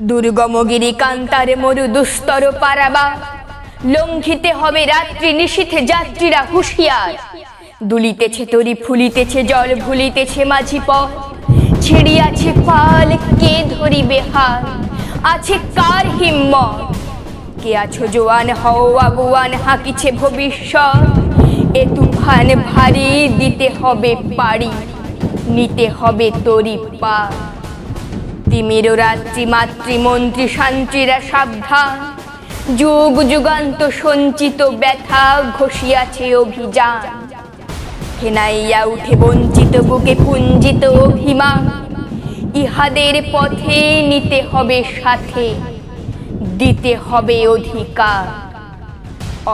দুর্গমগিরি কান্তার মরু দুস্তর পারাবা। লঙ্ঘিতে হবে রাত্রি নিশীথে যাত্রীরা হুঁশিয়ার। দুলিতেছে তরি, ফুলিতেছে জল, ভুলিতেছে মাঝি পথ। ছিড়িয়াছে পাল, কে ধরিবে হাল? আছে কার হিম্মত? কে আছো জোয়ান হও, আগুয়ান হাঁকিছে ভবিষ্যৎ? এ তুফান ভারী, দিতে হবে পারি, নিতে হবে তরি পা তিমির রাত্রি মাতৃমন্ত্রী, শান্তিরা সাবধান। যুগ যুগান্ত সঞ্চিত ব্যথা ঘষিয়াছে অভিযান। হেনাইয়া উঠে বঞ্চিত, বুকে পুঞ্জিত অভিমান। ইহাদের পথে নিতে হবে সাথে, দিতে হবে অধিকার।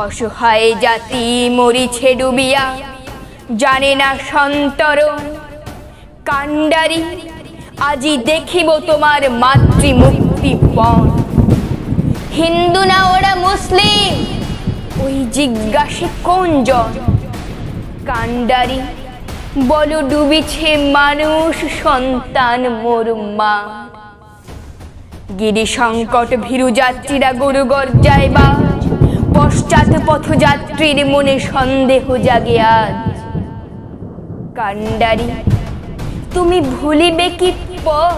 অসহায় জাতি মরিছে ডুবিয়া, জানে না সন্তরণ। কাণ্ডারি আজি দেখিব তোমার মাতৃমুক্তি পণ। হিন্দু না ওরা মুসলিম? ওই জিজ্ঞাসে কোন জন? কাণ্ডারি বলো ডুবিছে মানুষ সন্তান মোর মা। গিরি সংকট ভীরু যাত্রীরা গরু গর্জায় বা পশ্চাৎ পথযাত্রীর মনে সন্দেহ জাগে আজ। কাণ্ডারি তুমি ভুলিবে কি পথ?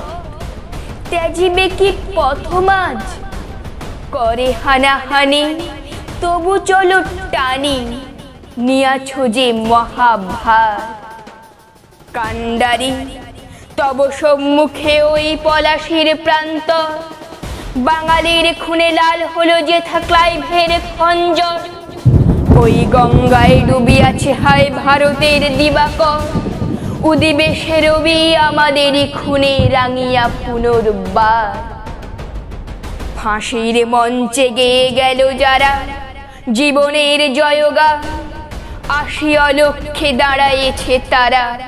ত্যাজিবে কি পথমাজ করে হানাহানি, তবু চলো টানি, নিয়াছ যে মহাভার। কান্ডারি, তব সম্মুখে ওই পলাশির প্রান্ত। বাঙালির খুনে লাল হলো যে থাকলাইভের খঞ্জর। ওই গঙ্গায় ডুবিয়াছে হায় ভারতের দিবাকর। উদিবে সে রবি আমাদেরই খুনে রাঙিয়া পুনর্বার ফাঁসির মঞ্চে গেয়ে গেল যারা জীবনের জয়গা। আসিয়া লক্ষ্যে দাঁড়ায়েছে তারা।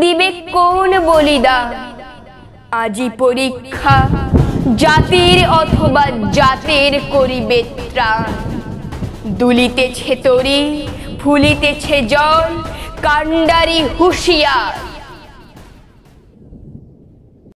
দিবে কোন বলিদান? আজি পরীক্ষা, জাতির অথবা জাতের করিবে ত্রাণ। দুলিতেছে তরি, ফুলিতেছে জল কাণ্ডারি হুঁশিয়ার